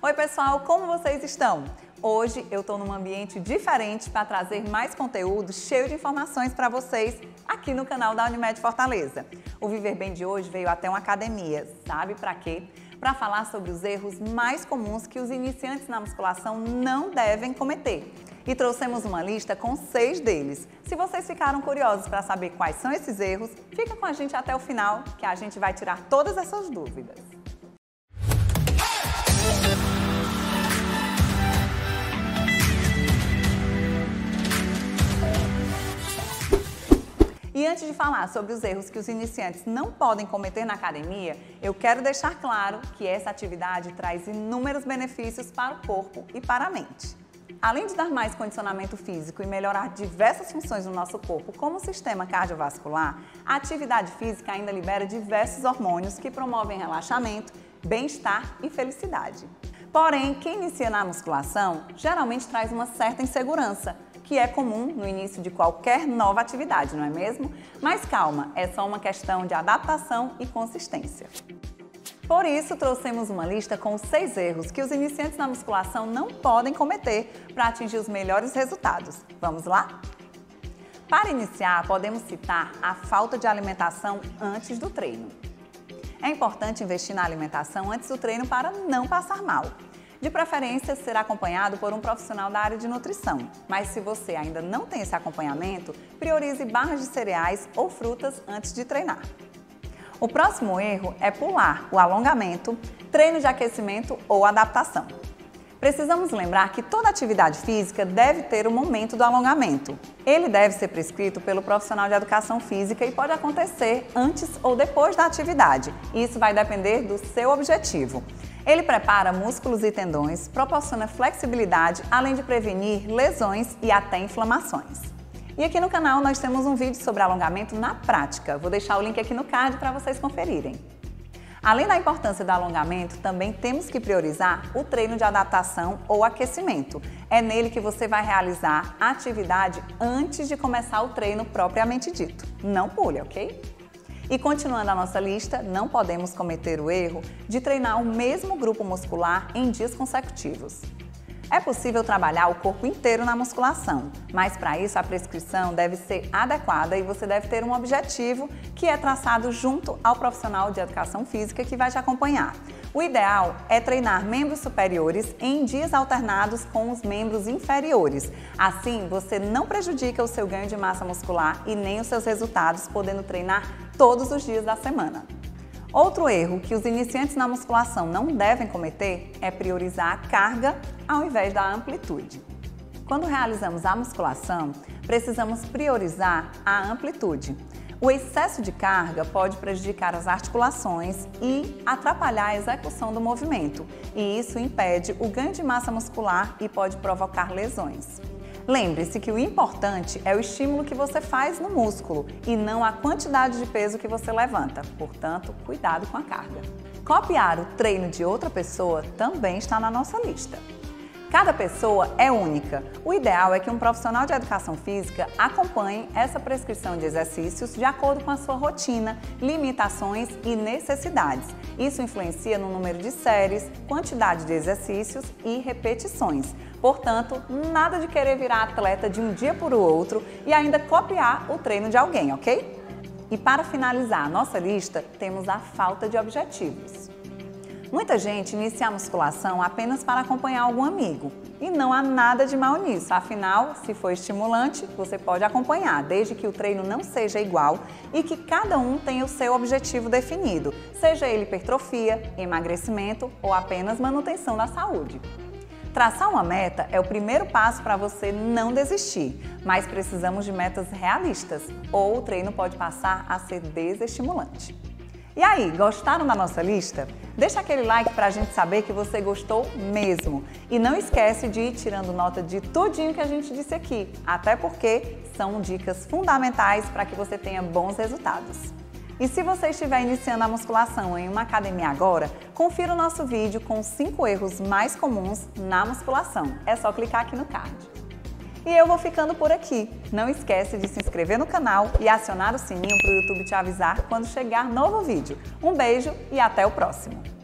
Oi pessoal, como vocês estão? Hoje eu estou num ambiente diferente para trazer mais conteúdo cheio de informações para vocês aqui no canal da Unimed Fortaleza. O Viver Bem de hoje veio até uma academia, sabe para quê? Para falar sobre os erros mais comuns que os iniciantes na musculação não devem cometer. E trouxemos uma lista com seis deles. Se vocês ficaram curiosos para saber quais são esses erros, fica com a gente até o final que a gente vai tirar todas essas dúvidas. Antes de falar sobre os erros que os iniciantes não podem cometer na academia, eu quero deixar claro que essa atividade traz inúmeros benefícios para o corpo e para a mente. Além de dar mais condicionamento físico e melhorar diversas funções no nosso corpo, como o sistema cardiovascular, a atividade física ainda libera diversos hormônios que promovem relaxamento, bem-estar e felicidade. Porém, quem inicia na musculação geralmente traz uma certa insegurança, que é comum no início de qualquer nova atividade, não é mesmo? Mas calma, é só uma questão de adaptação e consistência. Por isso, trouxemos uma lista com seis erros que os iniciantes na musculação não podem cometer para atingir os melhores resultados. Vamos lá? Para iniciar, podemos citar a falta de alimentação antes do treino. É importante investir na alimentação antes do treino para não passar mal. De preferência, ser acompanhado por um profissional da área de nutrição. Mas se você ainda não tem esse acompanhamento, priorize barras de cereais ou frutas antes de treinar. O próximo erro é pular o alongamento, treino de aquecimento ou adaptação. Precisamos lembrar que toda atividade física deve ter o momento do alongamento. Ele deve ser prescrito pelo profissional de educação física e pode acontecer antes ou depois da atividade. Isso vai depender do seu objetivo. Ele prepara músculos e tendões, proporciona flexibilidade, além de prevenir lesões e até inflamações. E aqui no canal nós temos um vídeo sobre alongamento na prática. Vou deixar o link aqui no card para vocês conferirem. Além da importância do alongamento, também temos que priorizar o treino de adaptação ou aquecimento. É nele que você vai realizar a atividade antes de começar o treino propriamente dito. Não pule, ok? E continuando a nossa lista, não podemos cometer o erro de treinar o mesmo grupo muscular em dias consecutivos. É possível trabalhar o corpo inteiro na musculação, mas para isso a prescrição deve ser adequada e você deve ter um objetivo que é traçado junto ao profissional de educação física que vai te acompanhar. O ideal é treinar membros superiores em dias alternados com os membros inferiores. Assim, você não prejudica o seu ganho de massa muscular e nem os seus resultados, podendo treinar todos os dias da semana. Outro erro que os iniciantes na musculação não devem cometer é priorizar a carga ao invés da amplitude. Quando realizamos a musculação, precisamos priorizar a amplitude. O excesso de carga pode prejudicar as articulações e atrapalhar a execução do movimento, e isso impede o ganho de massa muscular e pode provocar lesões. Lembre-se que o importante é o estímulo que você faz no músculo e não a quantidade de peso que você levanta. Portanto, cuidado com a carga. Copiar o treino de outra pessoa também está na nossa lista. Cada pessoa é única. O ideal é que um profissional de educação física acompanhe essa prescrição de exercícios de acordo com a sua rotina, limitações e necessidades. Isso influencia no número de séries, quantidade de exercícios e repetições. Portanto, nada de querer virar atleta de um dia para o outro e ainda copiar o treino de alguém, ok? E para finalizar a nossa lista, temos a falta de objetivos. Muita gente inicia a musculação apenas para acompanhar algum amigo. E não há nada de mal nisso, afinal, se for estimulante, você pode acompanhar, desde que o treino não seja igual e que cada um tenha o seu objetivo definido, seja ele hipertrofia, emagrecimento ou apenas manutenção da saúde. Traçar uma meta é o primeiro passo para você não desistir, mas precisamos de metas realistas ou o treino pode passar a ser desestimulante. E aí, gostaram da nossa lista? Deixa aquele like para a gente saber que você gostou mesmo. E não esquece de ir tirando nota de tudinho que a gente disse aqui, até porque são dicas fundamentais para que você tenha bons resultados. E se você estiver iniciando a musculação em uma academia agora, confira o nosso vídeo com 5 erros mais comuns na musculação. É só clicar aqui no card. E eu vou ficando por aqui. Não esquece de se inscrever no canal e acionar o sininho para o YouTube te avisar quando chegar novo vídeo. Um beijo e até o próximo!